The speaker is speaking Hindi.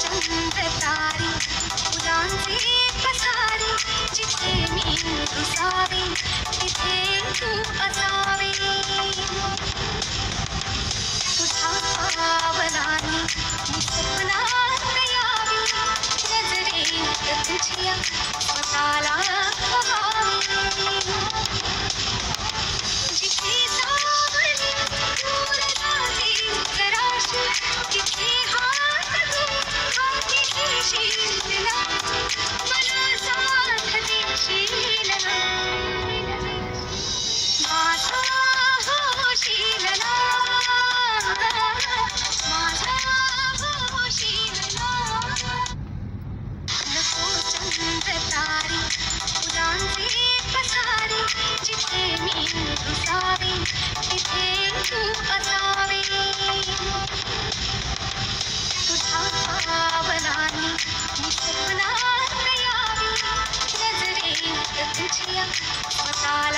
चंद तारे उदासी पसारे जिथे नींद सावे तू असावे तुझा पावनानी सपना नजरे तुझिया बताला हवा सुसारी किथे तू बतावे तुझा पावनानी मुझे बना तैयारी नज़रें तुझिया बताए